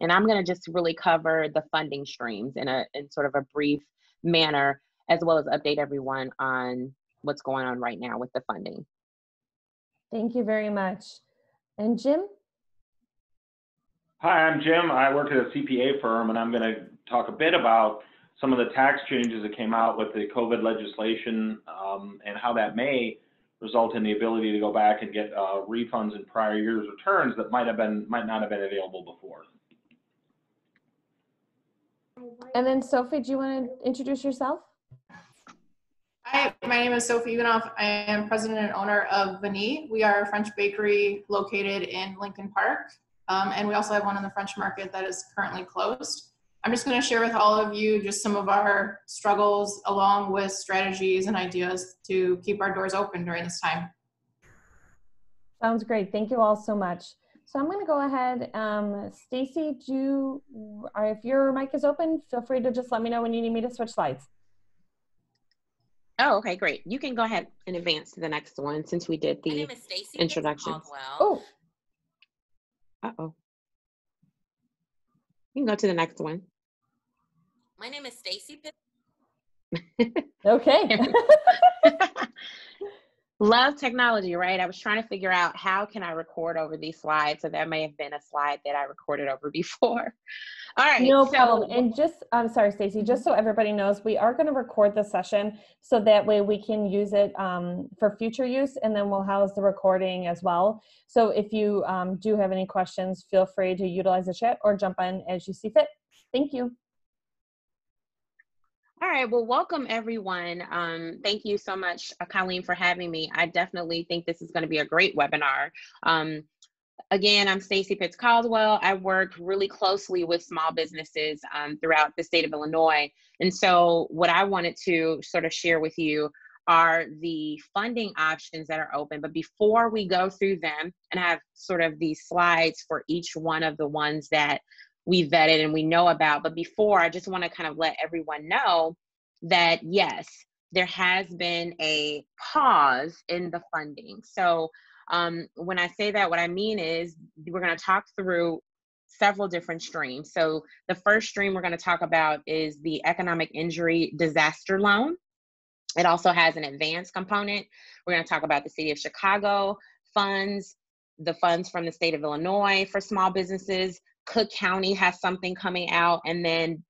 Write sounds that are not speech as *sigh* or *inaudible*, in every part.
And I'm going to just really cover the funding streams in a in sort of a brief manner, as well as update everyone on what's going on right now with the funding. Thank you very much. And Jim? Hi, I'm Jim. I work at a CPA firm, and I'm going to talk a bit about some of the tax changes that came out with the COVID legislation um, and how that may result in the ability to go back and get uh, refunds in prior years' returns that might have been might not have been available before. And then Sophie, do you want to introduce yourself? Hi, my name is Sophie Evanoff. I am president and owner of Vanille. We are a French bakery located in Lincoln Park. Um, and we also have one in the French market that is currently closed. I'm just going to share with all of you just some of our struggles along with strategies and ideas to keep our doors open during this time. Sounds great. Thank you all so much. So I'm going to go ahead. Um, Stacey, do if your mic is open, feel free to just let me know when you need me to switch slides. Oh, okay, great. You can go ahead and advance to the next one since we did the introduction. Oh. Uh-oh. You can go to the next one. My name is Stacey *laughs* okay. *laughs* *laughs* Love technology, right? I was trying to figure out how can I record over these slides. So that may have been a slide that I recorded over *laughs* before. All right. No so, problem. And just, I'm sorry, Stacey, just so everybody knows, we are going to record the session so that way we can use it um, for future use and then we'll house the recording as well. So if you um, do have any questions, feel free to utilize the chat or jump in as you see fit. Thank you. All right, well, welcome everyone. Um, thank you so much, uh, Colleen, for having me. I definitely think this is going to be a great webinar. Um, again, I'm Stacey Pitts Caldwell. I work really closely with small businesses um, throughout the state of Illinois. And so, what I wanted to sort of share with you are the funding options that are open. But before we go through them, and I have sort of these slides for each one of the ones that we vetted and we know about. But before, I just want to kind of let everyone know that yes, there has been a pause in the funding. So um, when I say that, what I mean is we're going to talk through several different streams. So the first stream we're going to talk about is the economic injury disaster loan. It also has an advanced component. We're going to talk about the city of Chicago funds, the funds from the state of Illinois for small businesses, Cook County has something coming out, and then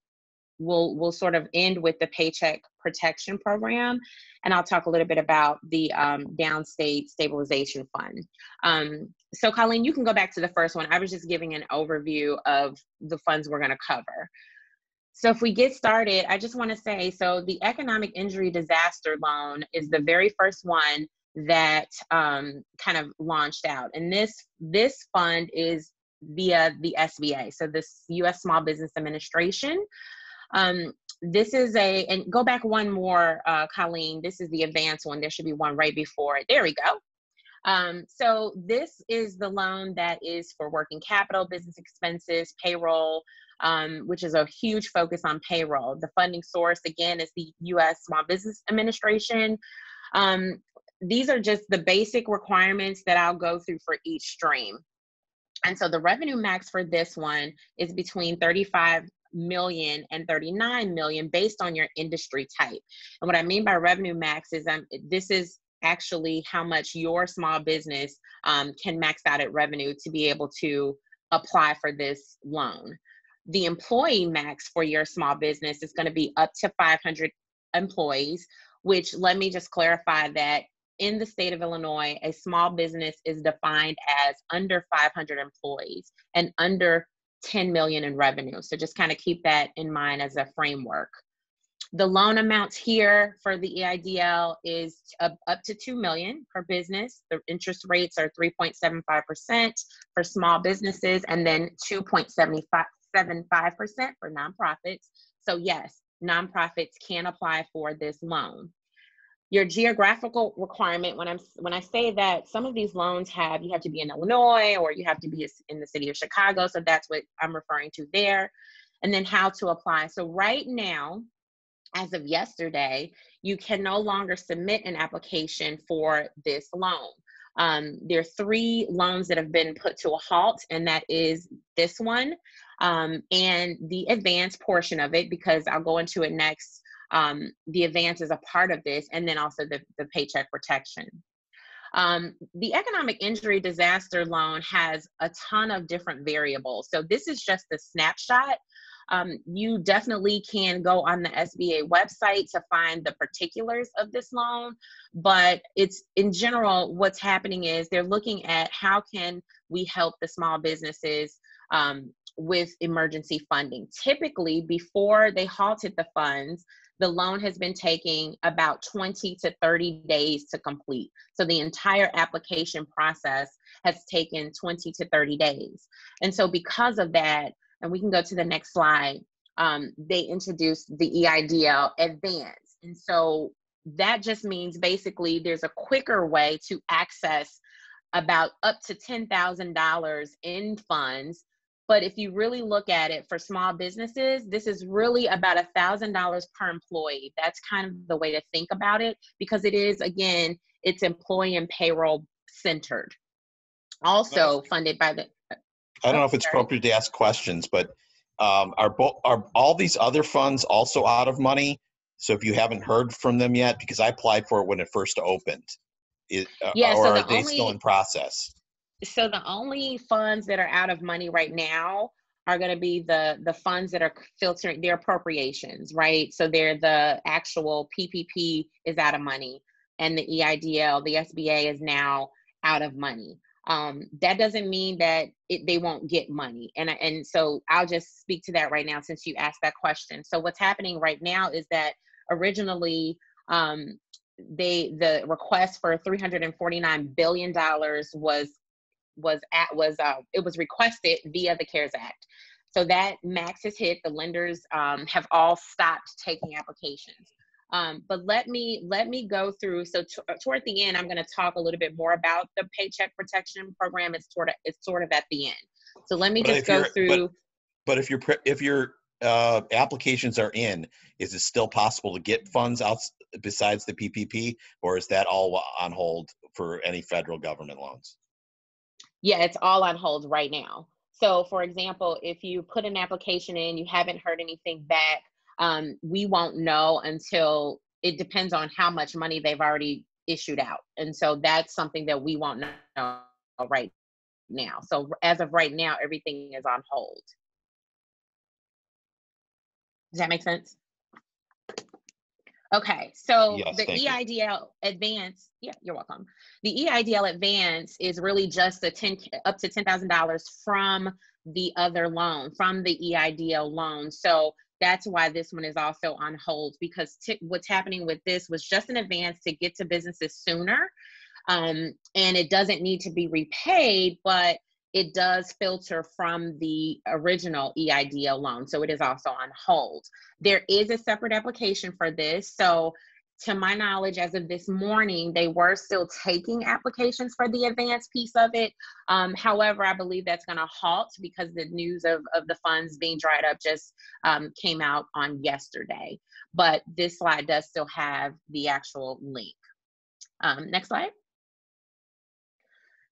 we'll we'll sort of end with the Paycheck Protection Program, and I'll talk a little bit about the um, Downstate Stabilization Fund. Um, so, Colleen, you can go back to the first one. I was just giving an overview of the funds we're going to cover. So, if we get started, I just want to say so the Economic Injury Disaster Loan is the very first one that um, kind of launched out, and this this fund is via the SBA, so this U.S. Small Business Administration. Um, this is a, and go back one more, uh, Colleen. This is the advanced one. There should be one right before it. There we go. Um, so this is the loan that is for working capital, business expenses, payroll, um, which is a huge focus on payroll. The funding source, again, is the U.S. Small Business Administration. Um, these are just the basic requirements that I'll go through for each stream. And so the revenue max for this one is between 35 million and 39 million based on your industry type. And what I mean by revenue max is um, this is actually how much your small business um, can max out at revenue to be able to apply for this loan. The employee max for your small business is going to be up to 500 employees, which let me just clarify that in the state of Illinois, a small business is defined as under 500 employees and under 10 million in revenue. So just kind of keep that in mind as a framework. The loan amounts here for the EIDL is up, up to 2 million per business. The interest rates are 3.75% for small businesses and then 2.75% for nonprofits. So yes, nonprofits can apply for this loan your geographical requirement when i'm when i say that some of these loans have you have to be in illinois or you have to be in the city of chicago so that's what i'm referring to there and then how to apply so right now as of yesterday you can no longer submit an application for this loan um, there are three loans that have been put to a halt and that is this one um, and the advance portion of it, because I'll go into it next. Um, the advance is a part of this, and then also the, the paycheck protection. Um, the economic injury disaster loan has a ton of different variables. So this is just a snapshot. Um, you definitely can go on the SBA website to find the particulars of this loan, but it's in general what's happening is they're looking at how can we help the small businesses um, with emergency funding. Typically, before they halted the funds, the loan has been taking about 20 to 30 days to complete. So the entire application process has taken 20 to 30 days. And so because of that, and we can go to the next slide, um, they introduced the EIDL Advance. And so that just means basically there's a quicker way to access about up to $10,000 in funds but if you really look at it for small businesses, this is really about a thousand dollars per employee. That's kind of the way to think about it because it is again, it's employee and payroll centered. Also funded by the. I don't know if it's appropriate to ask questions, but um, are both are all these other funds also out of money? So if you haven't heard from them yet, because I applied for it when it first opened, it, uh, Yeah, or so are the they still in process? So the only funds that are out of money right now are going to be the the funds that are filtering their appropriations right? So they're the actual ppp is out of money and the eidl the sba is now out of money. Um, that doesn't mean that it, they won't get money. And and so i'll just speak to that right now since you asked that question. So what's happening right now is that originally um, they the request for 349 billion dollars was was at was uh, it was requested via the CARES Act. So that max has hit. The lenders um, have all stopped taking applications. Um, but let me let me go through. So t- toward the end, I'm going to talk a little bit more about the Paycheck Protection Program. It's sort of it's sort of at the end. So let me But just go you're- but- through. But if your pre- if your uh, applications are in, is it still possible to get funds out besides the PPP, or is that all on hold for any federal government loans? Yeah, it's all on hold right now. So, for example, if you put an application in, you haven't heard anything back, um, we won't know until it depends on how much money they've already issued out. And so that's something that we won't know right now. So, as of right now, everything is on hold. Does that make sense? Okay, so Yes, the thank you. EIDL advance, yeah, you're welcome. The EIDL advance is really just a ten, up to ten thousand dollars from the other loan, from the EIDL loan. So that's why this one is also on hold because ti- what's happening with this was just an advance to get to businesses sooner. Um, and it doesn't need to be repaid, but it does filter from the original EIDL loan. So it is also on hold. There is a separate application for this. So to my knowledge, as of this morning, they were still taking applications for the advance piece of it. Um, however, I believe that's going to halt because the news of, of the funds being dried up just um, came out on yesterday. But this slide does still have the actual link. Um, next slide.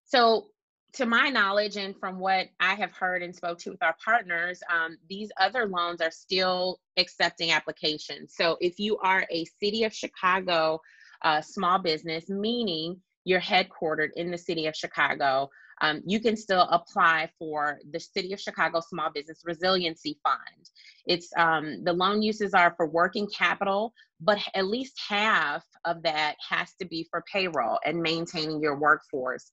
So to my knowledge and from what I have heard and spoke to with our partners, um, these other loans are still accepting applications. So if you are a City of Chicago uh, small business, meaning you're headquartered in the City of Chicago, um, you can still apply for the City of Chicago Small Business Resiliency Fund. It's um, the loan uses are for working capital, but at least half of that has to be for payroll and maintaining your workforce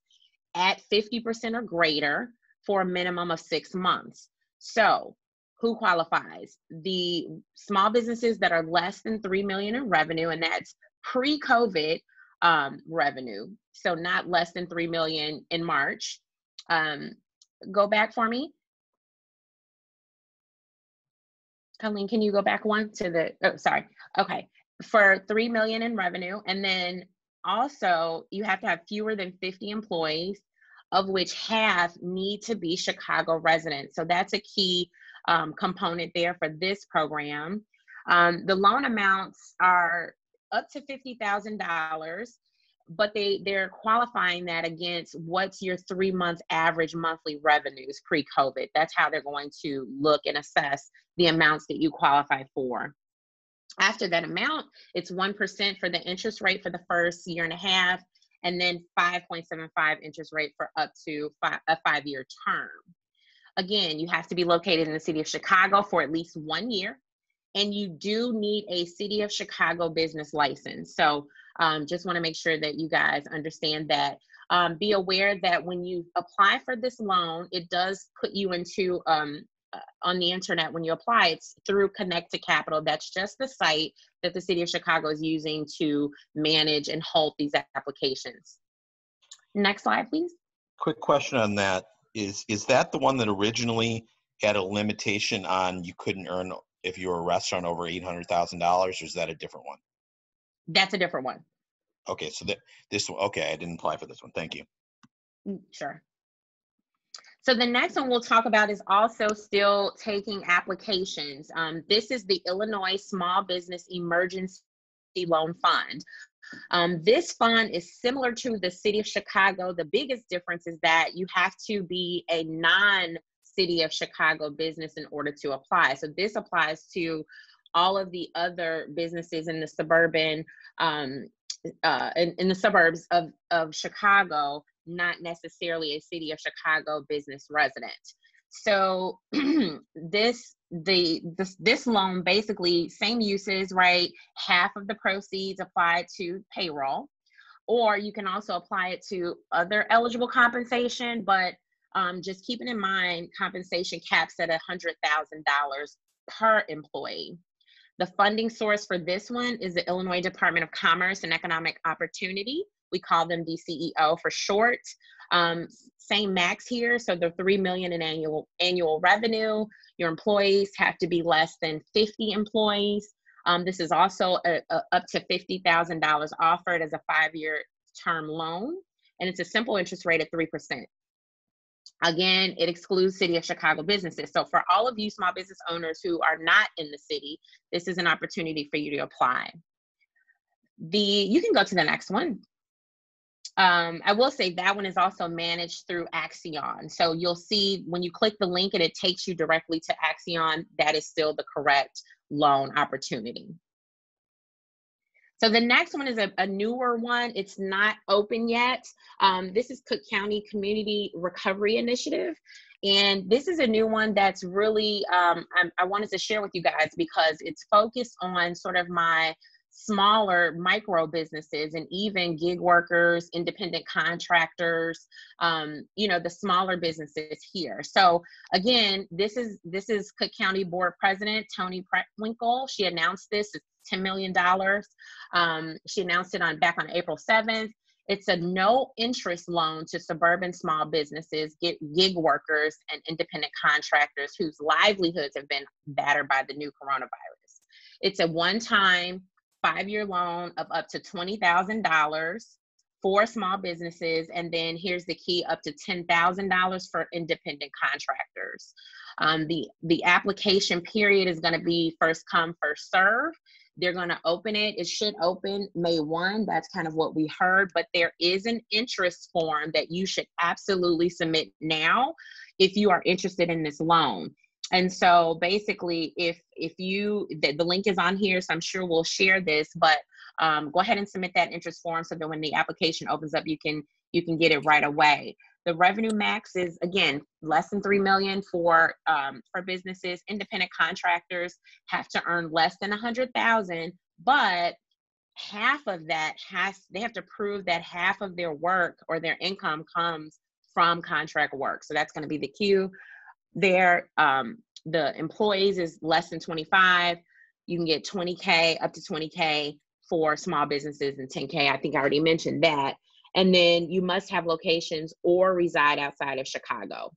at 50% or greater for a minimum of six months. So, who qualifies? The small businesses that are less than 3 million in revenue, and that's pre COVID um, revenue. So, not less than 3 million in March. Um, go back for me. Colleen, can you go back one to the, oh, sorry. Okay. For 3 million in revenue. And then also, you have to have fewer than 50 employees, of which half need to be Chicago residents. So that's a key um, component there for this program. Um, the loan amounts are up to $50,000 but they they're qualifying that against what's your three month average monthly revenues pre-COVID. That's how they're going to look and assess the amounts that you qualify for. After that amount, it's 1% for the interest rate for the first year and a half, and then 5.75 interest rate for up to a five year term. Again, you have to be located in the city of Chicago for at least one year, and you do need a city of Chicago business license. So um, just want to make sure that you guys understand that. Um, be aware that when you apply for this loan, it does put you into um, on the internet when you apply. It's through Connect to Capital. That's just the site that the city of Chicago is using to manage and hold these applications. Next slide, please. Quick question on that. Is, is that the one that originally had a limitation on you couldn't earn if you were a restaurant over $800,000 or is that a different one? That's a different one. Okay, so that this one, okay, I didn't apply for this one. Thank you. Mm, Sure. So the next one we'll talk about is also still taking applications. Um, this is the Illinois Small Business Emergency Loan Fund. Um, this fund is similar to the city of Chicago. The biggest difference is that you have to be a non city of Chicago business in order to apply. So this applies to all of the other businesses in the suburban um, uh, in, in the suburbs of, of Chicago, not necessarily a city of Chicago business resident. So *clears throat* this the this this loan basically same uses, right? Half of the proceeds applied to payroll, or you can also apply it to other eligible compensation, but um, just keeping in mind compensation caps at a hundred thousand dollars per employee. The funding source for this one is the Illinois Department of Commerce and Economic Opportunity. We call them DCEO for short. Um, same max here, so the three million in annual annual revenue. Your employees have to be less than 50 employees. Um, this is also a, a, up to $50,000 offered as a five-year term loan, and it's a simple interest rate of 3%. Again, it excludes City of Chicago businesses. So for all of you small business owners who are not in the city, this is an opportunity for you to apply. The you can go to the next one. Um, I will say that one is also managed through Accion. So you'll see when you click the link and it takes you directly to Accion, that is still the correct loan opportunity. So the next one is a, a newer one. It's not open yet. Um, this is Cook County Community Recovery Initiative. And this is a new one that's really, um, I, I wanted to share with you guys because it's focused on sort of my smaller micro businesses and even gig workers, independent contractors, um, you know, the smaller businesses here. So again, this is this is Cook County Board President Toni Preckwinkle. She announced this. It's $10 million. Um, she announced it on back on April 7th. It's a no interest loan to suburban small businesses, gig workers, and independent contractors whose livelihoods have been battered by the new coronavirus. It's a one time five year loan of up to $20,000 for small businesses. And then here's the key up to $10,000 for independent contractors. Um, the, the application period is going to be first come, first serve. They're going to open it. It should open May 1. That's kind of what we heard. But there is an interest form that you should absolutely submit now if you are interested in this loan and so basically if if you the, the link is on here so i'm sure we'll share this but um, go ahead and submit that interest form so that when the application opens up you can you can get it right away. The revenue max is again less than 3 million for um, for businesses. Independent contractors have to earn less than 100000 but half of that has they have to prove that half of their work or their income comes from contract work. So that's going to be the queue there um, the employees is less than 25 you can get 20k up to 20k for small businesses and 10k i think i already mentioned that. And then you must have locations or reside outside of chicago.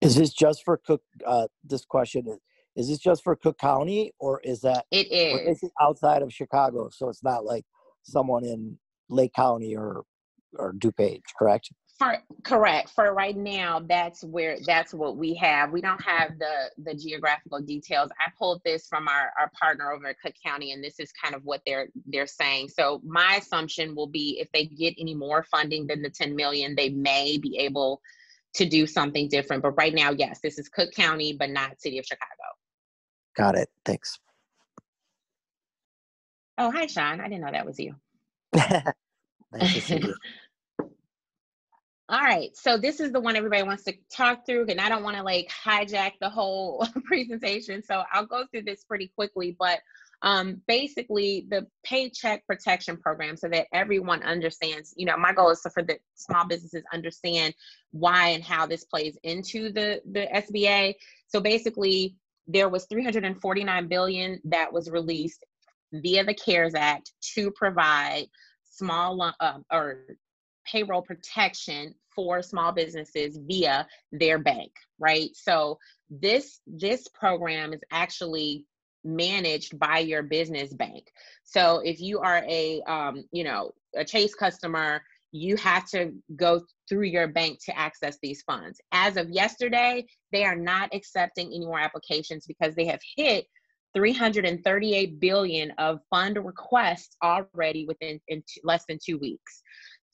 Is this just for Cook, uh, this question, is, is this just for Cook County or is that, it is, is. is it outside of Chicago? So it's not like someone in Lake County or, or DuPage, correct? For correct. For right now, that's where that's what we have. We don't have the the geographical details. I pulled this from our, our partner over at Cook County, and this is kind of what they're they're saying. So my assumption will be if they get any more funding than the 10 million, they may be able to do something different. But right now, yes, this is Cook County, but not City of Chicago. Got it. Thanks. Oh, hi, Sean. I didn't know that was you. *laughs* nice to see you. *laughs* All right, so this is the one everybody wants to talk through, and I don't want to like hijack the whole *laughs* presentation, so I'll go through this pretty quickly. But um, basically, the Paycheck Protection Program, so that everyone understands. You know, my goal is so for the small businesses understand why and how this plays into the the SBA. So basically, there was 349 billion that was released via the CARES Act to provide small uh, or payroll protection for small businesses via their bank right? So this this program is actually managed by your business bank. So if you are a um, you know a chase customer you have to go through your bank to access these funds. As of yesterday they are not accepting any more applications because they have hit 338 billion of fund requests already within in less than two weeks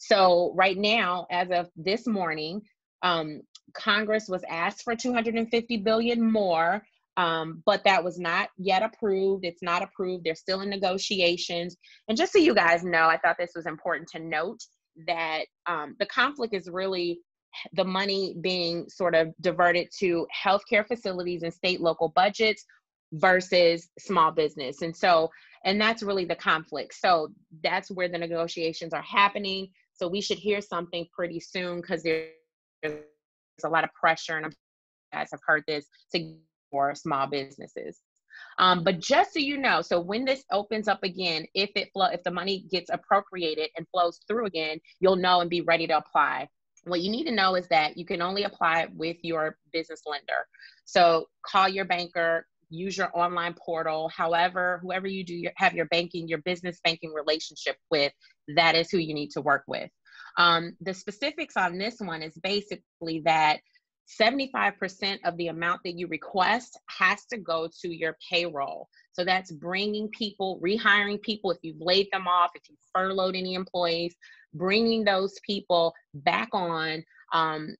so right now, as of this morning, um, Congress was asked for 250 billion more, um, but that was not yet approved. It's not approved. They're still in negotiations. And just so you guys know, I thought this was important to note that um, the conflict is really the money being sort of diverted to healthcare facilities and state local budgets versus small business. And so, and that's really the conflict. So that's where the negotiations are happening. So we should hear something pretty soon because there's a lot of pressure, and you guys have heard this to for small businesses. Um, but just so you know, so when this opens up again, if it flow, if the money gets appropriated and flows through again, you'll know and be ready to apply. What you need to know is that you can only apply with your business lender. So call your banker, use your online portal however whoever you do your, have your banking your business banking relationship with that is who you need to work with um, the specifics on this one is basically that 75% of the amount that you request has to go to your payroll. So that's bringing people, rehiring people if you've laid them off, if you've furloughed any employees, bringing those people back on um,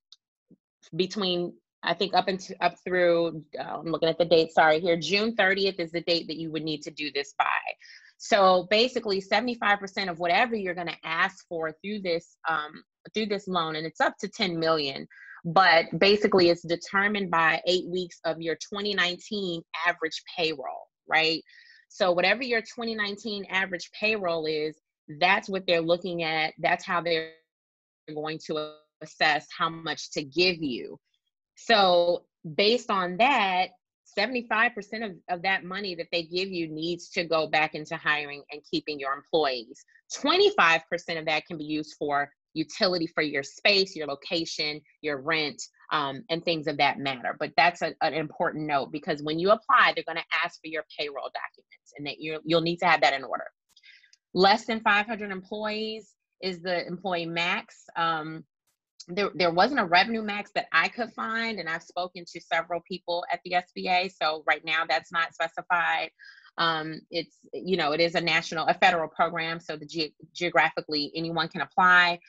between I think up into up through uh, I'm looking at the date. Sorry, here June 30th is the date that you would need to do this by. So basically, 75% of whatever you're going to ask for through this um, through this loan, and it's up to 10 million. But basically, it's determined by eight weeks of your 2019 average payroll, right? So whatever your 2019 average payroll is, that's what they're looking at. That's how they're going to assess how much to give you. So, based on that, 75% of, of that money that they give you needs to go back into hiring and keeping your employees. 25% of that can be used for utility for your space, your location, your rent, um, and things of that matter. But that's a, an important note because when you apply, they're going to ask for your payroll documents and that you you'll need to have that in order. Less than 500 employees is the employee max. Um, there, there wasn't a revenue max that I could find, and I've spoken to several people at the SBA. So right now, that's not specified. Um, it's you know it is a national, a federal program, so the ge- geographically anyone can apply,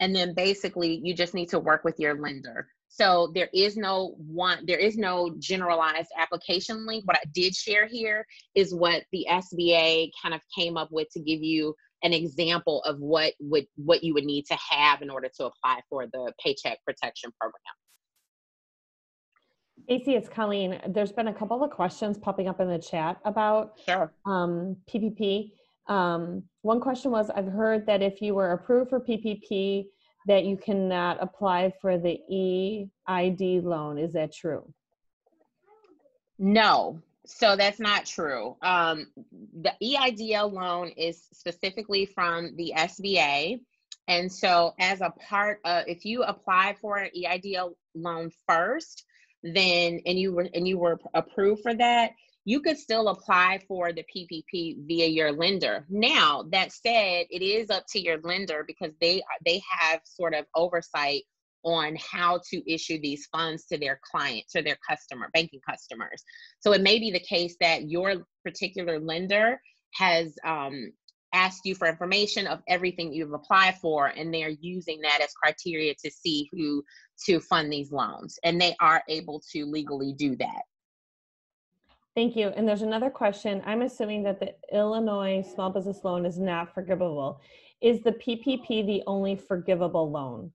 and then basically you just need to work with your lender. So there is no one, there is no generalized application link. What I did share here is what the SBA kind of came up with to give you an example of what would what you would need to have in order to apply for the paycheck protection program. Stacey, it's Colleen. There's been a couple of questions popping up in the chat about sure. um, PPP. Um, one question was, I've heard that if you were approved for PPP, that you cannot apply for the EID loan. Is that true? No, so that's not true. Um, the EIDL loan is specifically from the SBA. And so, as a part of, if you apply for an EIDL loan first, then and you were and you were approved for that, you could still apply for the PPP via your lender. Now, that said, it is up to your lender because they they have sort of oversight on how to issue these funds to their clients or their customer, banking customers. So it may be the case that your particular lender has um, asked you for information of everything you've applied for, and they're using that as criteria to see who to fund these loans. And they are able to legally do that. Thank you. And there's another question. I'm assuming that the Illinois small business loan is not forgivable. Is the PPP the only forgivable loan?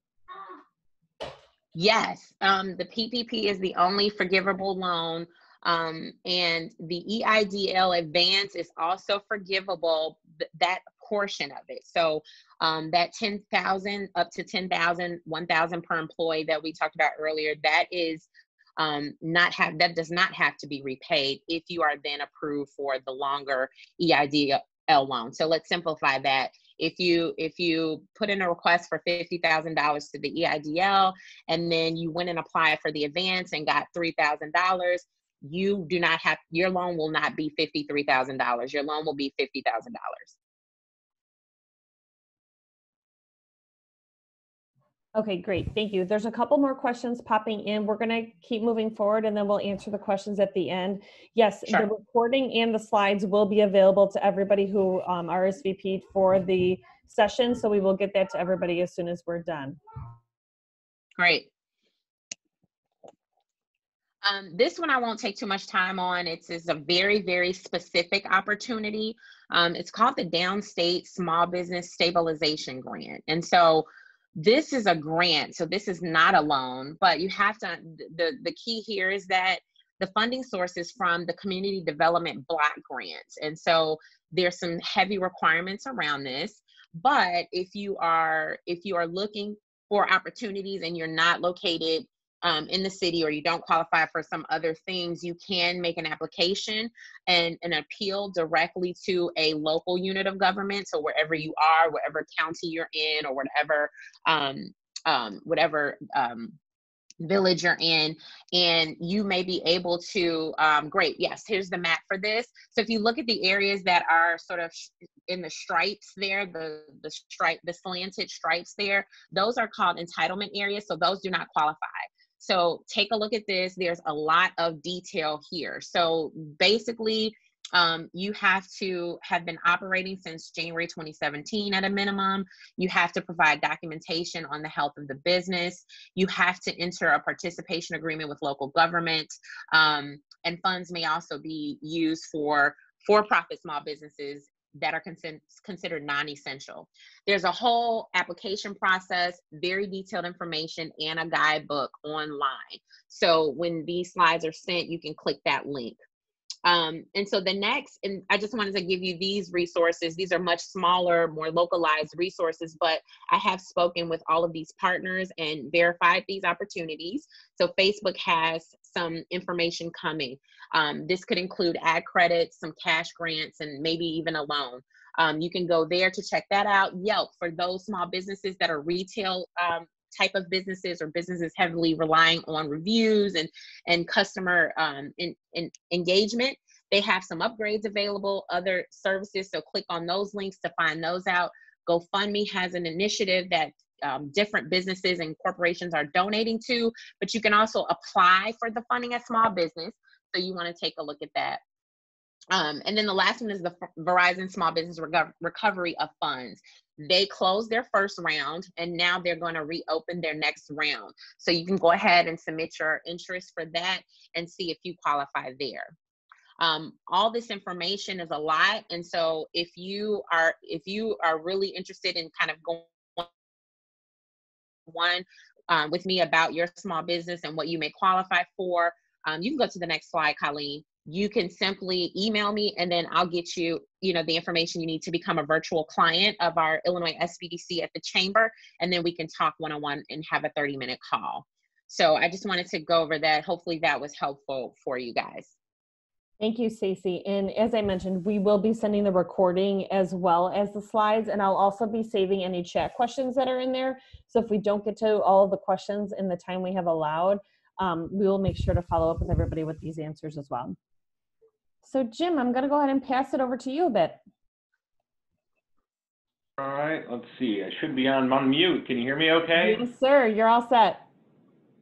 Yes, um, the PPP is the only forgivable loan. Um, and the EIDL advance is also forgivable, th- that portion of it. So um, that 10,000 up to 10,000, 1,000 per employee that we talked about earlier, that is um, not have that does not have to be repaid if you are then approved for the longer EIDL loan. So let's simplify that. If you if you put in a request for fifty thousand dollars to the EIDL and then you went and applied for the advance and got three thousand dollars, you do not have your loan will not be fifty three thousand dollars. Your loan will be fifty thousand dollars. Okay, great. Thank you. There's a couple more questions popping in. We're going to keep moving forward and then we'll answer the questions at the end. Yes, Sure. the recording and the slides will be available to everybody who um, RSVP'd for the session. So we will get that to everybody as soon as we're done. Great. Um, this one I won't take too much time on. It's, it's a very, very specific opportunity. Um, it's called the Downstate Small Business Stabilization Grant. And so this is a grant, so this is not a loan, but you have to, the, the key here is that the funding source is from the Community Development Block Grants. And so there's some heavy requirements around this. But if you are if you are looking for opportunities and you're not located um, in the city or you don't qualify for some other things, you can make an application and an appeal directly to a local unit of government. So wherever you are, whatever county you're in, or whatever um, um, whatever um, village you're in and you may be able to um, great yes here's the map for this so if you look at the areas that are sort of in the stripes there the the stripe the slanted stripes there those are called entitlement areas so those do not qualify so take a look at this there's a lot of detail here so basically um, you have to have been operating since January 2017 at a minimum. You have to provide documentation on the health of the business. You have to enter a participation agreement with local government. Um, and funds may also be used for for profit small businesses that are considered considered non-essential. There's a whole application process, very detailed information, and a guidebook online. So when these slides are sent, you can click that link. Um, and so the next, and I just wanted to give you these resources. These are much smaller, more localized resources, but I have spoken with all of these partners and verified these opportunities. So Facebook has some information coming. Um, this could include ad credits, some cash grants, and maybe even a loan. Um, you can go there to check that out. Yelp for those small businesses that are retail um, type of businesses or businesses heavily relying on reviews and and customer um, in, in engagement they have some upgrades available other services. So click on those links to find those out. Gofundme has an initiative that um, different businesses and corporations are donating to but you can also apply for the funding as small business. So you want to take a look at that um, and then the last one is the Verizon Small Business Reco- Recovery of Funds. They closed their first round and now they're going to reopen their next round. So you can go ahead and submit your interest for that and see if you qualify there. Um, all this information is a lot, and so if you are if you are really interested in kind of going one um, with me about your small business and what you may qualify for, um, you can go to the next slide, Colleen you can simply email me and then I'll get you, you know, the information you need to become a virtual client of our Illinois SBDC at the chamber. And then we can talk one-on-one and have a 30 minute call. So I just wanted to go over that. Hopefully that was helpful for you guys. Thank you, Stacey. And as I mentioned, we will be sending the recording as well as the slides, and I'll also be saving any chat questions that are in there. So if we don't get to all of the questions in the time we have allowed, um, we will make sure to follow up with everybody with these answers as well. So Jim, I'm gonna go ahead and pass it over to you a bit. All right, let's see. I should be on on mute. Can you hear me okay? Yes, sir, you're all set.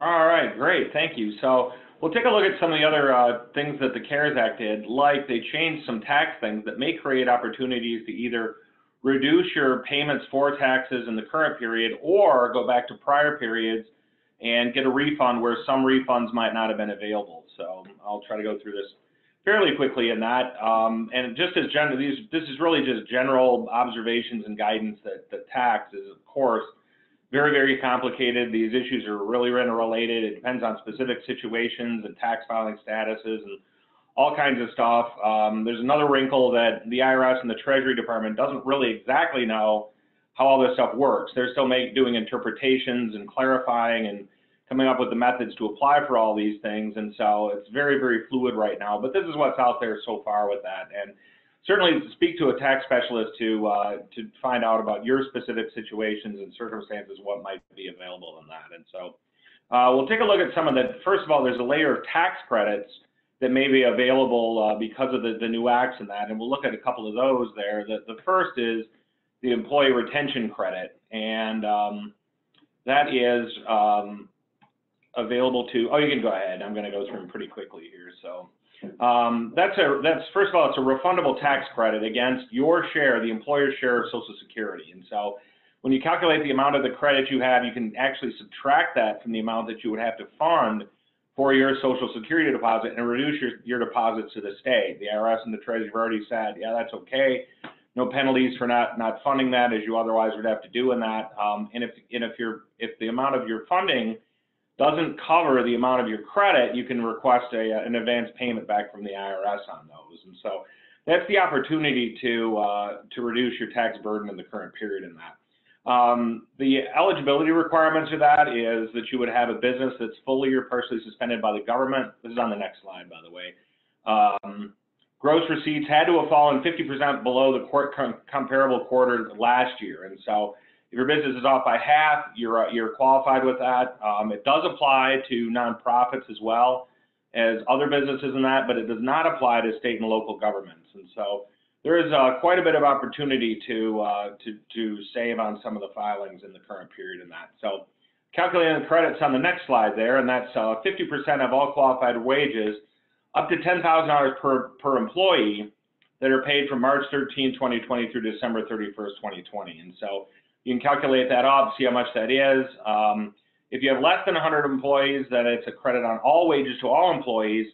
All right, great, thank you. So we'll take a look at some of the other uh, things that the CARES Act did, like they changed some tax things that may create opportunities to either reduce your payments for taxes in the current period or go back to prior periods and get a refund where some refunds might not have been available. So I'll try to go through this fairly quickly in that. Um, and just as general, these, this is really just general observations and guidance that, that tax is, of course, very, very complicated. These issues are really interrelated. It depends on specific situations and tax filing statuses and all kinds of stuff. Um, there's another wrinkle that the IRS and the Treasury Department doesn't really exactly know how all this stuff works. They're still make, doing interpretations and clarifying and coming up with the methods to apply for all these things. And so it's very, very fluid right now. But this is what's out there so far with that. And certainly speak to a tax specialist to uh, to find out about your specific situations and circumstances, what might be available in that. And so uh, we'll take a look at some of the. First of all, there's a layer of tax credits that may be available uh, because of the, the new acts and that, and we'll look at a couple of those there. The, the first is the employee retention credit, and um, that is um, available to. Oh, you can go ahead. I'm going to go through them pretty quickly here. So. Um, that's a that's first of all it's a refundable tax credit against your share, the employer's share of Social Security. And so when you calculate the amount of the credit you have, you can actually subtract that from the amount that you would have to fund for your Social Security deposit and reduce your, your deposits to the state. The IRS and the Treasury have already said, yeah, that's okay. No penalties for not not funding that as you otherwise would have to do in that. Um, and if and if you're if the amount of your funding doesn't cover the amount of your credit, you can request a, an advance payment back from the IRS on those. And so that's the opportunity to, uh, to reduce your tax burden in the current period in that. Um, the eligibility requirements of that is that you would have a business that's fully or partially suspended by the government. This is on the next slide, by the way. Um, gross receipts had to have fallen 50% below the com comparable quarter last year. And so your business is off by half, you're, uh, you're qualified with that. Um, it does apply to nonprofits as well as other businesses in that, but it does not apply to state and local governments. And so there is uh, quite a bit of opportunity to, uh, to, to save on some of the filings in the current period in that. So calculating the credits on the next slide there, and that's 50% uh, of all qualified wages up to $10,000 per, per employee that are paid from March 13, 2020 through December 31st, 2020. And so you can calculate that off, see how much that is. Um, if you have less than 100 employees, then it's a credit on all wages to all employees.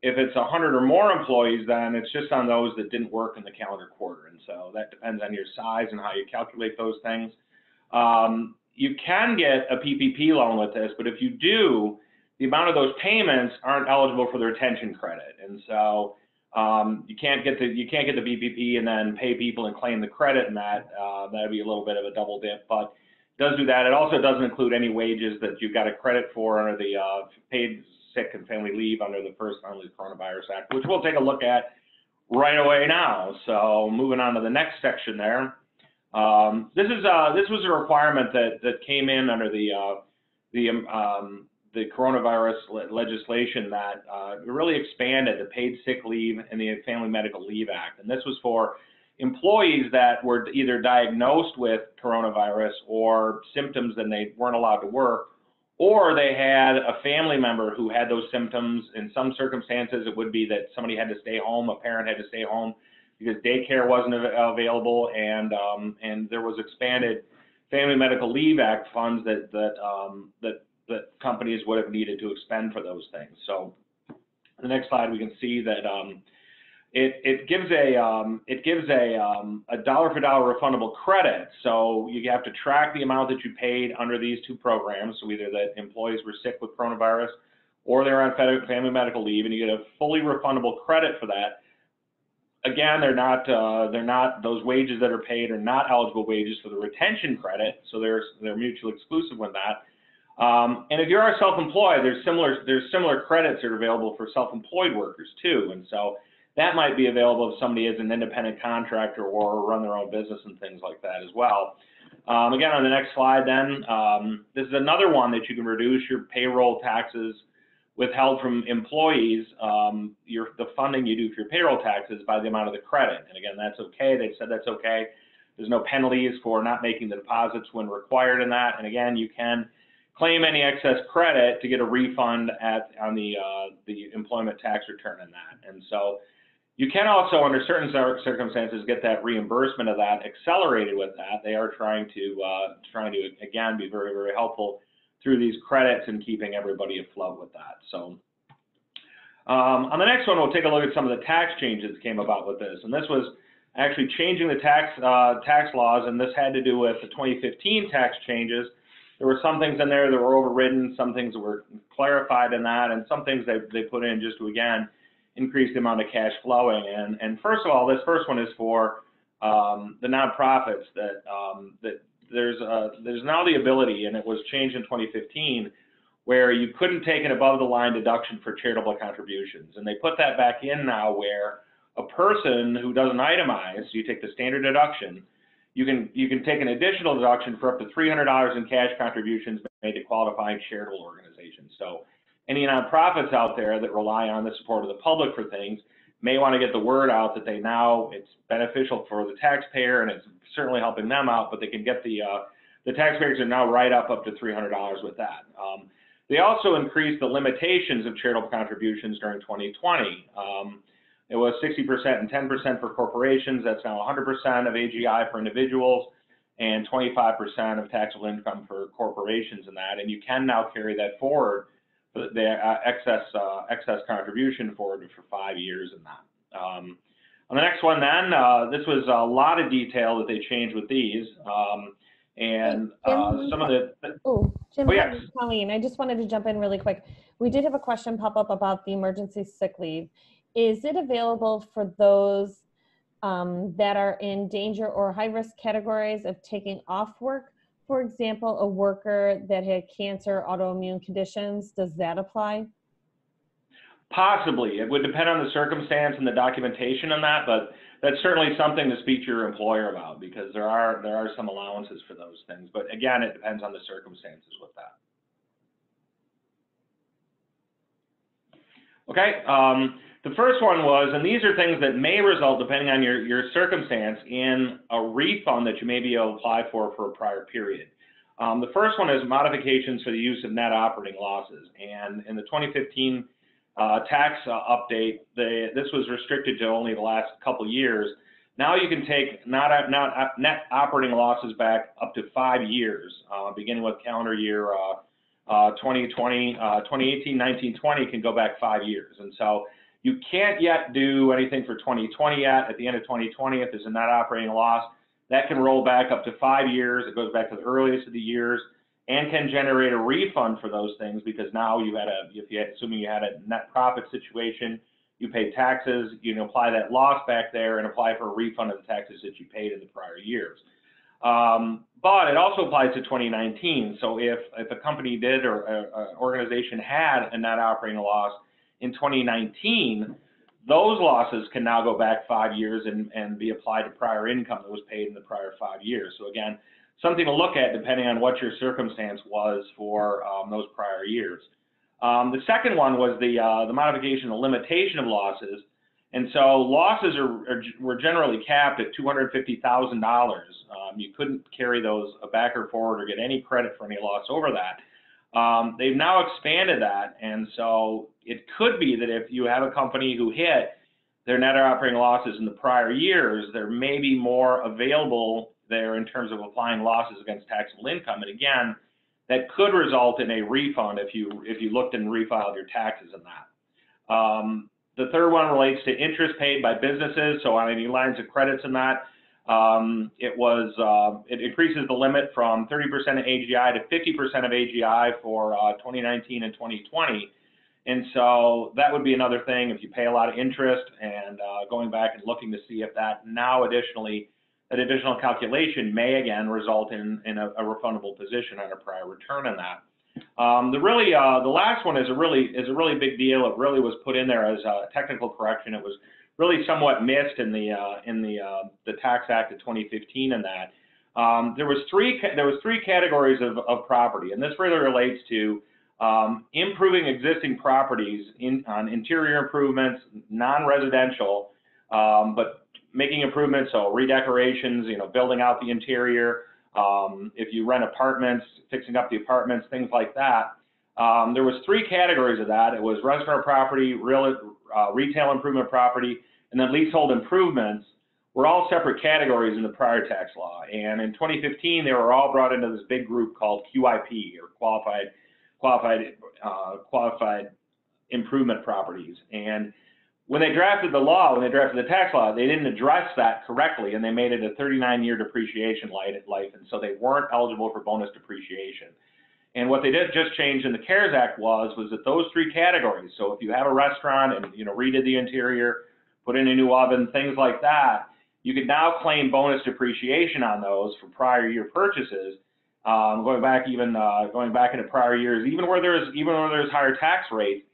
If it's 100 or more employees, then it's just on those that didn't work in the calendar quarter. And so that depends on your size and how you calculate those things. Um, you can get a PPP loan with this, but if you do, the amount of those payments aren't eligible for the retention credit. And so um, you can't get the you can't get the PPP and then pay people and claim the credit and that uh, that'd be a little bit of a double dip, but does do that. It also doesn't include any wages that you've got a credit for under the uh, paid sick and family leave under the first Family Coronavirus Act, which we'll take a look at right away now. So moving on to the next section there. Um, this is uh, this was a requirement that that came in under the uh, the um, the coronavirus le legislation that uh, really expanded the paid sick leave and the Family Medical Leave Act. And this was for employees that were either diagnosed with coronavirus or symptoms and they weren't allowed to work, or they had a family member who had those symptoms. In some circumstances, it would be that somebody had to stay home, a parent had to stay home because daycare wasn't available, and um, and there was expanded Family Medical Leave Act funds that that um, that that companies would have needed to expend for those things. So the next slide, we can see that um, it, it gives a um, it gives a um, a dollar for dollar refundable credit. So you have to track the amount that you paid under these two programs. So either that employees were sick with coronavirus or they're on family medical leave, and you get a fully refundable credit for that. Again, they're not uh, they're not those wages that are paid are not eligible wages for the retention credit. So they're they're mutually exclusive with that. Um, and if you are self-employed, there's similar there's similar credits that are available for self-employed workers too. And so that might be available if somebody is an independent contractor or run their own business and things like that as well. Um, again, on the next slide then, um, this is another one that you can reduce your payroll taxes withheld from employees, um, your, the funding you do for your payroll taxes by the amount of the credit. And again, that's okay. They said that's okay. There's no penalties for not making the deposits when required in that. And again, you can claim any excess credit to get a refund at on the uh, the employment tax return in that. And so you can also, under certain circumstances, get that reimbursement of that accelerated with that. They are trying to uh, trying to again be very very helpful through these credits and keeping everybody afloat with that. So. Um, on the next one, we'll take a look at some of the tax changes that came about with this. And this was actually changing the tax uh, tax laws, and this had to do with the 2015 tax changes. There were some things in there that were overridden, some things that were clarified in that, and some things they, they put in just to, again, increase the amount of cash flowing. And, and first of all, this first one is for um, the nonprofits that, um, that there's, uh, there's now the ability, and it was changed in 2015, where you couldn't take an above the line deduction for charitable contributions. And they put that back in now where a person who doesn't itemize, you take the standard deduction, you can you can take an additional deduction for up to $300 in cash contributions made to qualifying charitable organizations. So any nonprofits out there that rely on the support of the public for things may want to get the word out that they now it's beneficial for the taxpayer and it's certainly helping them out, but they can get the uh, the taxpayers are now right up up to $300 with that. Um, they also increased the limitations of charitable contributions during 2020. Um, it was 60% and 10% for corporations. That's now 100% of AGI for individuals and 25% of taxable income for corporations in that. And you can now carry that forward, the uh, excess uh, excess contribution forward for five years in that. Um, on the next one then, uh, this was a lot of detail that they changed with these. Um, and uh, some of the, Oh, Jim, Oh, yes. Colleen, I just wanted to jump in really quick. We did have a question pop up about the emergency sick leave. Is it available for those um, that are in danger or high risk categories of taking off work? For example, a worker that had cancer, autoimmune conditions, does that apply? Possibly. It would depend on the circumstance and the documentation on that, but that's certainly something to speak to your employer about because there are there are some allowances for those things. But again, it depends on the circumstances with that. Okay. Um, the first one was, and these are things that may result, depending on your, your circumstance, in a refund that you may be able to apply for for a prior period. Um, the first one is modifications for the use of net operating losses. And in the 2015 uh, tax uh, update, this was restricted to only the last couple years. Now you can take not, not net operating losses back up to five years, uh, beginning with calendar year uh, 2020, uh, 2018, 19, 20 can go back five years. And so you can't yet do anything for 2020 yet. At the end of 2020, if there's a net operating loss, that can roll back up to five years. It goes back to the earliest of the years and can generate a refund for those things because now you had a, if you had, assuming you had a net profit situation, you pay taxes, you can apply that loss back there and apply for a refund of the taxes that you paid in the prior years. Um, but it also applies to 2019. So if, if a company did or an organization had a net operating loss in 2019, those losses can now go back five years and, and be applied to prior income that was paid in the prior five years. So again, something to look at depending on what your circumstance was for um, those prior years. Um, the second one was the, uh, the modification, the limitation of losses. And so losses are, are were generally capped at $250,000. Um, you couldn't carry those back or forward or get any credit for any loss over that. Um, they've now expanded that, and so it could be that if you have a company who hit their net operating losses in the prior years, there may be more available there in terms of applying losses against taxable income. And again, that could result in a refund if you if you looked and refiled your taxes in that. Um, the third one relates to interest paid by businesses. So on any lines of credits in that, um, it was uh, it increases the limit from 30% of AGI to 50% of AGI for uh, 2019 and 2020. And so that would be another thing if you pay a lot of interest and uh, going back and looking to see if that now additionally, that additional calculation may again result in, in a, a refundable position on a prior return on that. Um, the really, uh, the last one is a really, is a really big deal. It really was put in there as a technical correction. It was really somewhat missed in the uh, in the uh, the Tax Act of 2015 in that. Um, there was three there was three categories of, of property, and this really relates to um, improving existing properties in, on interior improvements, non-residential, um, but making improvements, so redecorations, you know, building out the interior. Um, if you rent apartments, fixing up the apartments, things like that. Um, there was three categories of that. It was restaurant property, real, uh, retail improvement property, and then leasehold improvements were all separate categories in the prior tax law. And in 2015, they were all brought into this big group called QIP or qualified qualified uh, qualified improvement properties. And when they drafted the law, when they drafted the tax law, they didn't address that correctly, and they made it a 39-year depreciation life, and so they weren't eligible for bonus depreciation. And what they did just change in the CARES Act was was that those three categories. So if you have a restaurant and you know redid the interior, put in a new oven, things like that, you could now claim bonus depreciation on those for prior year purchases, um, going back even uh, going back into prior years, even where there's even where there's higher tax rates,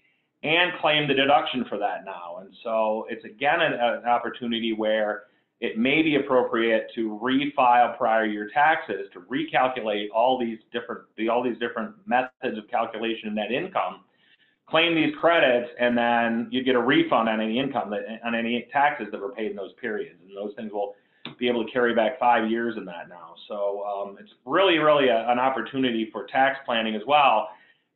and claim the deduction for that now. And so it's again an, an opportunity where it may be appropriate to refile prior year taxes to recalculate all these different the, all these different methods of calculation of net income claim these credits, and then you get a refund on any income that, on any taxes that were paid in those periods. And those things will be able to carry back five years in that now. So um, it's really, really a, an opportunity for tax planning as well.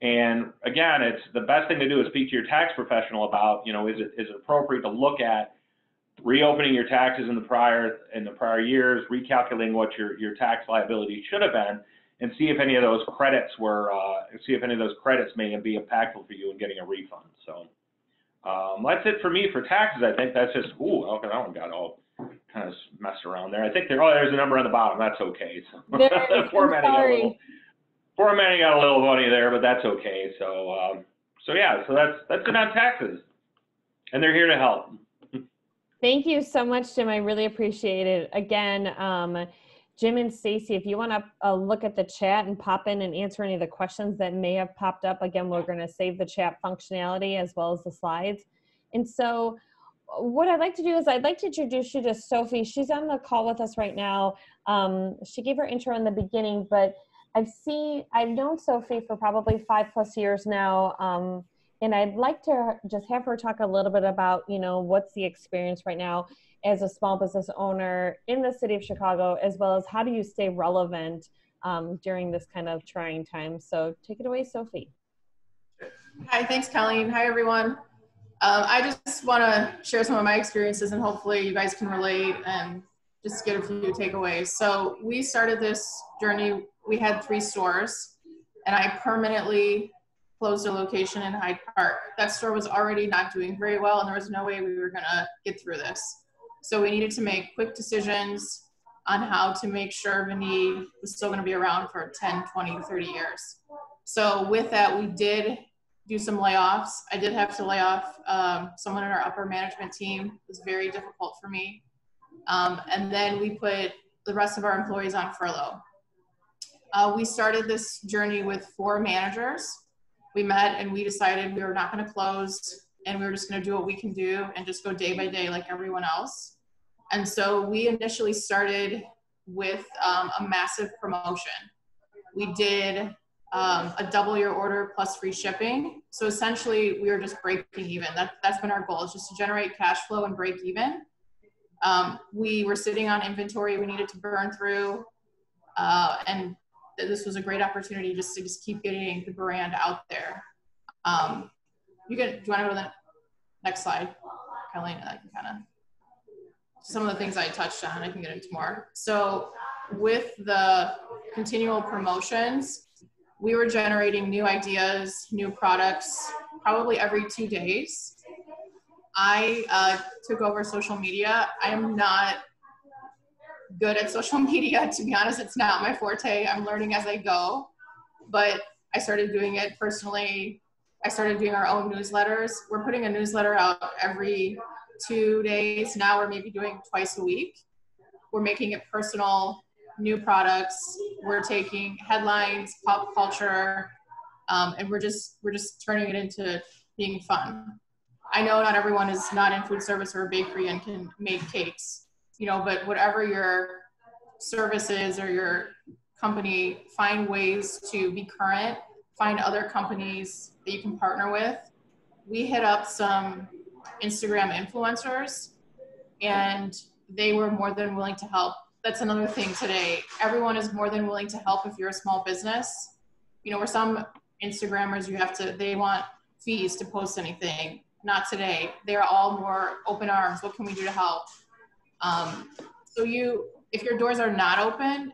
And again, it's the best thing to do is speak to your tax professional about, you know, is it is it appropriate to look at reopening your taxes in the prior in the prior years, recalculating what your your tax liability should have been, and see if any of those credits were, uh, see if any of those credits may be impactful for you in getting a refund. So um, that's it for me for taxes. I think that's just, ooh, okay, that one got all kind of messed around there. I think there, oh, there's a number on the bottom. That's okay. So *laughs* There formatting got a little, formatting got a little funny there, but that's okay. So, um, so yeah, so that's, that's it on taxes. And they're here to help. Thank you so much, Jim. I really appreciate it. Again, um, Jim and Stacey, if you want to uh, look at the chat and pop in and answer any of the questions that may have popped up, again, we're going to save the chat functionality as well as the slides. And so, what I'd like to do is I'd like to introduce you to Sophie. She's on the call with us right now. Um, she gave her intro in the beginning, but I've seen, I've known Sophie for probably five plus years now. Um, and I'd like to just have her talk a little bit about, you know, what's the experience right now as a small business owner in the city of Chicago, as well as how do you stay relevant um, during this kind of trying time. So take it away, Sophie. Hi, thanks, Colleen. Hi, everyone. Um, I just want to share some of my experiences and hopefully you guys can relate and just get a few takeaways. So we started this journey, we had three stores and I permanently closed a location in Hyde Park. That store was already not doing very well and there was no way we were gonna get through this. So we needed to make quick decisions on how to make sure Vanille was still gonna be around for 10, 20, 30 years. So with that, we did do some layoffs. I did have to lay off um, someone in our upper management team. It was very difficult for me. Um, and then we put the rest of our employees on furlough. Uh, we started this journey with four managers. We met and we decided we were not going to close and we were just going to do what we can do and just go day by day like everyone else. And so we initially started with um, a massive promotion. We did um, a double your order plus free shipping. So essentially, we were just breaking even. That, that's been our goal, is just to generate cash flow and break even. Um, we were sitting on inventory we needed to burn through, uh, and th- this was a great opportunity just to just keep getting the brand out there. Um, you can, do you want to go to the next slide? And I can kind of some of the things I touched on. I can get into more. So with the continual promotions, we were generating new ideas, new products, probably every two days. I uh, took over social media. I am not good at social *laughs* media, to be honest. It's not my forte. I'm learning as I go. But I started doing it personally. I started doing our own newsletters. We're putting a newsletter out every two days. Now we're maybe doing twice a week. We're making it personal, new products. We're taking headlines, pop culture, um, and we're just we're just turning it into being fun. I know not everyone is not in food service or a bakery and can make cakes, you know, but whatever your services or your company, find ways to be current, find other companies that you can partner with. We hit up some Instagram influencers and they were more than willing to help. That's another thing today. Everyone is more than willing to help if you're a small business. You know, where some Instagrammers you have to they want fees to post anything. Not today. They're all more open arms. What can we do to help? Um, so you, if your doors are not open,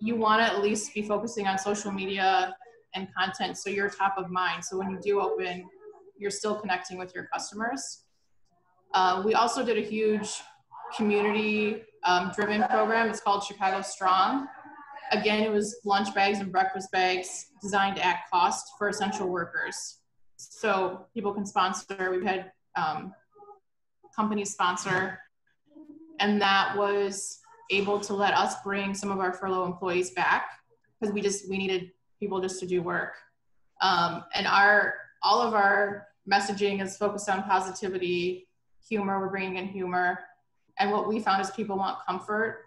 you want to at least be focusing on social media and content so you're top of mind. So when you do open, you're still connecting with your customers. Uh, we also did a huge community um, driven program. It's called Chicago Strong. Again, it was lunch bags and breakfast bags designed at cost for essential workers. So people can sponsor. We've had um, companies sponsor, and that was able to let us bring some of our furlough employees back because we just we needed people just to do work. Um, and our all of our messaging is focused on positivity, humor. We're bringing in humor, and what we found is people want comfort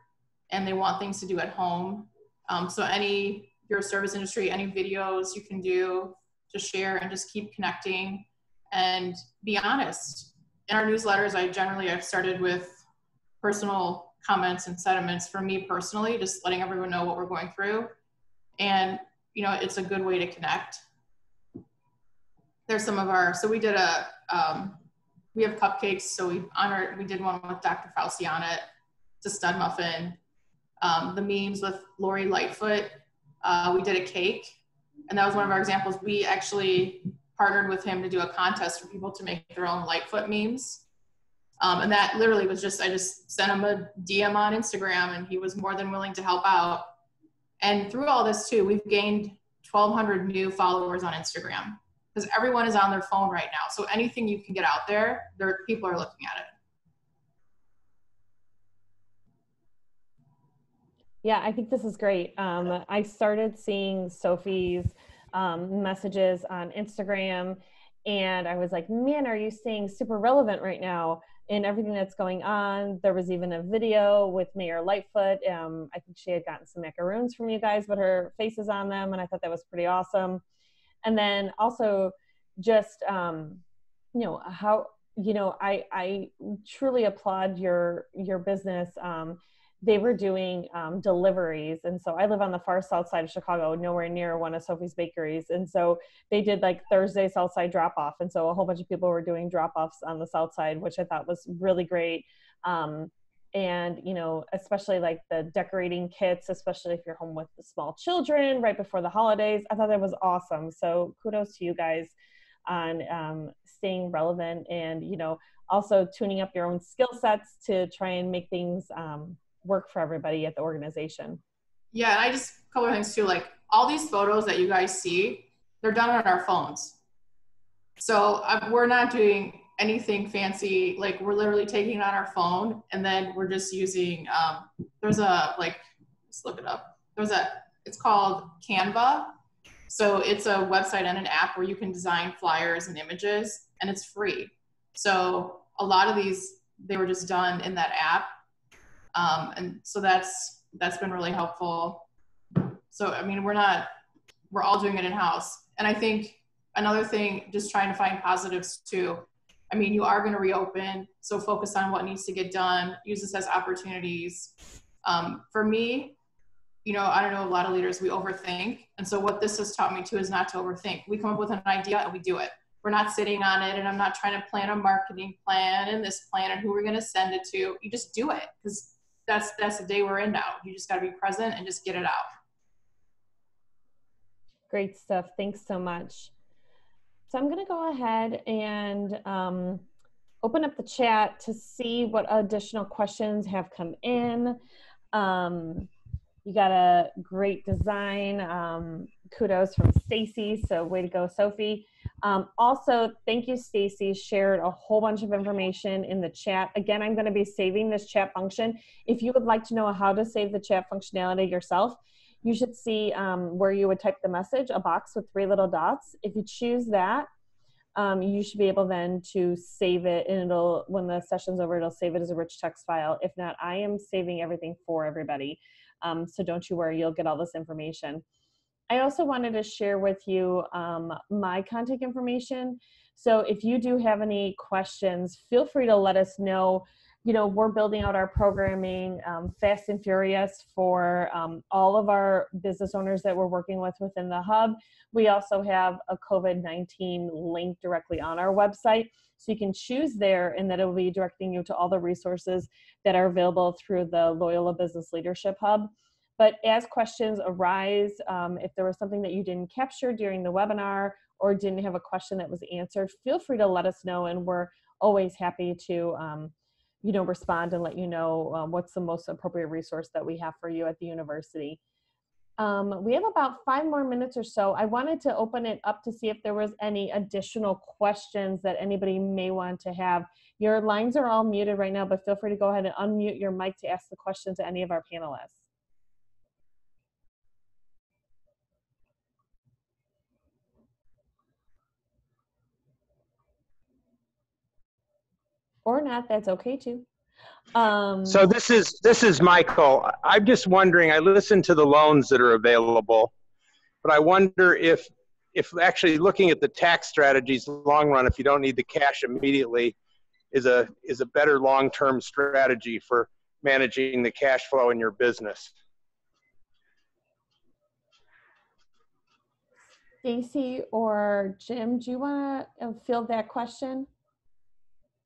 and they want things to do at home. Um, so any your service industry, any videos you can do to share and just keep connecting and be honest. In our newsletters, I generally I've started with personal comments and sentiments for me personally, just letting everyone know what we're going through. And you know, it's a good way to connect. There's some of our so we did a um, we have cupcakes, so we honored we did one with Dr. Fauci on it. A stud muffin. Um, the memes with Lori Lightfoot. Uh, we did a cake and that was one of our examples. We actually partnered with him to do a contest for people to make their own Lightfoot memes. Um, and that literally was just, I just sent him a DM on Instagram and he was more than willing to help out. And through all this too, we've gained 1,200 new followers on Instagram because everyone is on their phone right now. So anything you can get out there, there people are looking at it. Yeah, I think this is great. Um, I started seeing Sophie's um, messages on Instagram, and I was like, man, are you staying super relevant right now in everything that's going on? There was even a video with Mayor Lightfoot. Um, I think she had gotten some macaroons from you guys, but her face is on them, and I thought that was pretty awesome. And then also, just um, you know how you know I I truly applaud your your business. Um, they were doing um, deliveries and so i live on the far south side of chicago nowhere near one of sophie's bakeries and so they did like thursday south side drop off and so a whole bunch of people were doing drop offs on the south side which i thought was really great. Um, and you know especially like the decorating kits especially if you're home with the small children right before the holidays i thought that was awesome. So kudos to you guys on um, staying relevant and you know also tuning up your own skill sets to try and make things um, work for everybody at the organization. Yeah, and I just a couple of things too. Like all these photos that you guys see, they're done on our phones. So uh, we're not doing anything fancy. Like we're literally taking it on our phone, and then we're just using. Um, there's a like, let's look it up. There's a. It's called Canva. So it's a website and an app where you can design flyers and images, and it's free. So a lot of these they were just done in that app um, and so that's that's been really helpful. So i mean we're not we're all doing it in house and i think another thing just trying to find positives too i mean you are going to reopen so focus on what needs to get done. Use this as opportunities. Um, for me you know i don't know a lot of leaders we overthink. And so what this has taught me too is not to overthink. We come up with an idea and we do it. We're not sitting on it and i'm not trying to plan a marketing plan and this plan and who we're going to send it to. You just do it because that's that's the day we're in now. You just got to be present and just get it out. Great stuff. Thanks so much. So I'm going to go ahead and um, open up the chat to see what additional questions have come in. Um, you got a great design. Um, kudos from Stacey. So way to go, Sophie. Um, also, thank you, Stacey. Shared a whole bunch of information in the chat. Again, I'm going to be saving this chat function. If you would like to know how to save the chat functionality yourself, you should see um, where you would type the message, a box with three little dots. If you choose that, um, you should be able then to save it and it'll, when the session's over, it'll save it as a rich text file. If not, I am saving everything for everybody. Um, so don't you worry, you'll get all this information. I also wanted to share with you um, my contact information. So if you do have any questions, feel free to let us know. You know, we're building out our programming um, fast and furious for um, all of our business owners that we're working with within the hub. We also have a COVID 19 link directly on our website. So you can choose there, and that it will be directing you to all the resources that are available through the Loyola Business Leadership Hub. But as questions arise, um, if there was something that you didn't capture during the webinar or didn't have a question that was answered, feel free to let us know, and we're always happy to, um, you know, respond and let you know um, what's the most appropriate resource that we have for you at the university. Um, we have about five more minutes or so. I wanted to open it up to see if there was any additional questions that anybody may want to have. Your lines are all muted right now, but feel free to go ahead and unmute your mic to ask the question to any of our panelists. Or not, that's okay too. Um, So this is, this is Michael. I'm just wondering, I listened to the loans that are available, but I wonder if, if actually looking at the tax strategies long run, if you don't need the cash immediately, is a, is a better long-term strategy for managing the cash flow in your business. Stacey or Jim, do you want to field that question?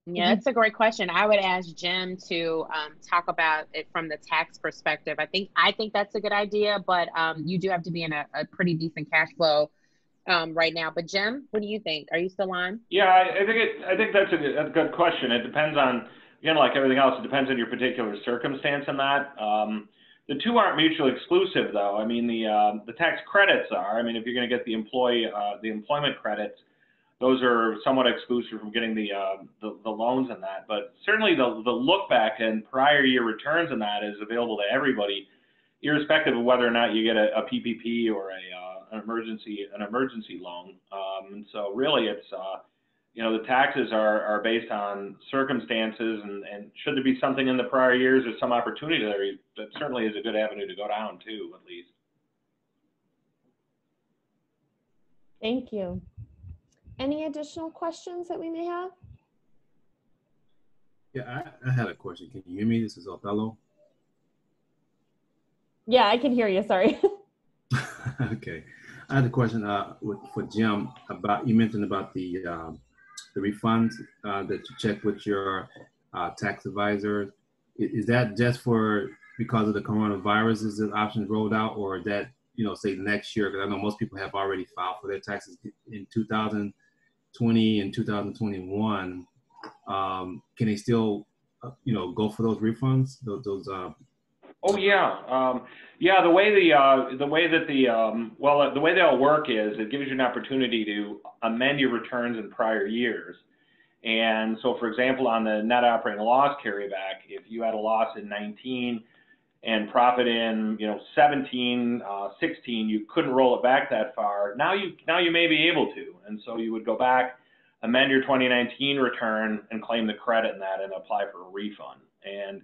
Yeah, that's a great question. I would ask Jim to um, talk about it from the tax perspective. I think I think that's a good idea, but um, you do have to be in a, a pretty decent cash flow um, right now. But Jim, what do you think? Are you still on? Yeah, I, I think it, I think that's a good, a good question. It depends on, again, like everything else, it depends on your particular circumstance in that. Um, the two aren't mutually exclusive, though. I mean, the uh, the tax credits are. I mean, if you're going to get the employee uh, the employment credits, those are somewhat exclusive from getting the, uh, the, the loans and that. But certainly the the look back and prior year returns and that is available to everybody, irrespective of whether or not you get a, a PPP or a uh, an emergency an emergency loan. Um, and so really, it's uh, you know the taxes are are based on circumstances, and and should there be something in the prior years or some opportunity there, that certainly is a good avenue to go down too, at least. Thank you. Any additional questions that we may have? Yeah, I, I had a question. Can you hear me? This is Othello. Yeah, I can hear you. Sorry. *laughs* okay, I had a question uh, with, for Jim about you mentioned about the um, the refunds uh, that you check with your uh, tax advisor. Is, is that just for because of the coronavirus? Is the option rolled out, or is that you know say next year? Because I know most people have already filed for their taxes in 2020 and 2021. Um, can they still uh, you know go for those refunds? Those, those uh, Oh yeah, um, yeah. The way the uh, the way that the um, well the way they'll work is it gives you an opportunity to amend your returns in prior years. And so, for example, on the net operating loss carryback, if you had a loss in 19 and profit in you know 17, uh, 16, you couldn't roll it back that far. Now you now you may be able to, and so you would go back, amend your 2019 return, and claim the credit in that, and apply for a refund. And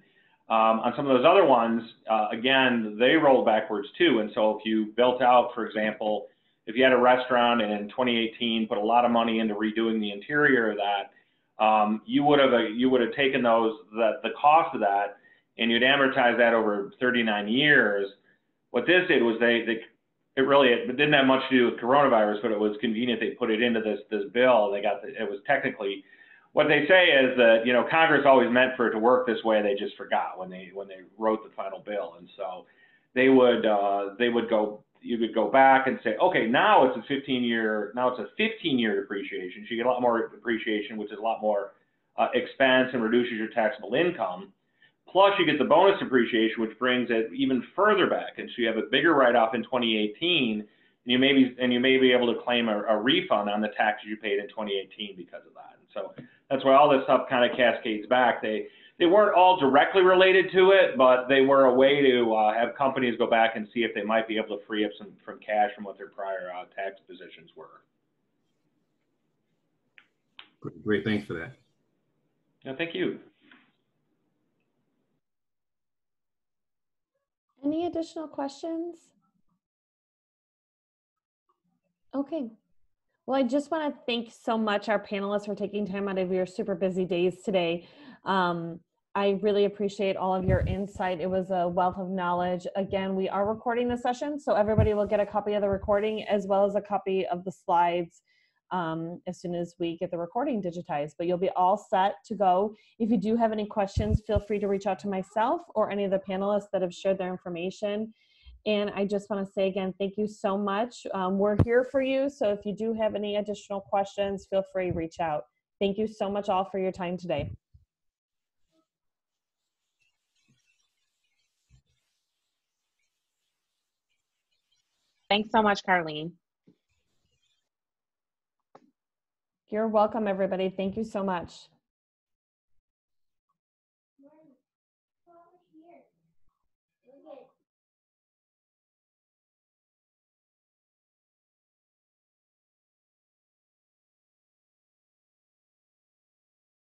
um, on some of those other ones, uh, again, they roll backwards too. And so if you built out, for example, if you had a restaurant and in 2018 put a lot of money into redoing the interior of that, um, you would have you would have taken those the, the cost of that and you'd amortize that over 39 years. What this did was they, they it really it didn't have much to do with coronavirus, but it was convenient. They put it into this this bill. They got the, it was technically what they say is that you know Congress always meant for it to work this way. They just forgot when they when they wrote the final bill, and so they would uh, they would go you could go back and say, okay, now it's a 15 year now it's a 15 year depreciation. So you get a lot more depreciation, which is a lot more uh, expense and reduces your taxable income. Plus, you get the bonus depreciation, which brings it even further back, and so you have a bigger write-off in 2018 and you may be and you may be able to claim a, a, refund on the taxes you paid in 2018 because of that. And so that's why all this stuff kind of cascades back. They they weren't all directly related to it, but they were a way to uh, have companies go back and see if they might be able to free up some from cash from what their prior uh, tax positions were. Great, thanks for that. Yeah, thank you. Any additional questions? Okay. Well, I just want to thank so much our panelists for taking time out of your super busy days today. Um, I really appreciate all of your insight. It was a wealth of knowledge. Again, we are recording the session, so everybody will get a copy of the recording as well as a copy of the slides um, as soon as we get the recording digitized. But you'll be all set to go. If you do have any questions, feel free to reach out to myself or any of the panelists that have shared their information. And I just want to say again, thank you so much. Um, we're here for you. So if you do have any additional questions, feel free to reach out. Thank you so much all for your time today. Thanks so much, Carlene. You're welcome, everybody. Thank you so much.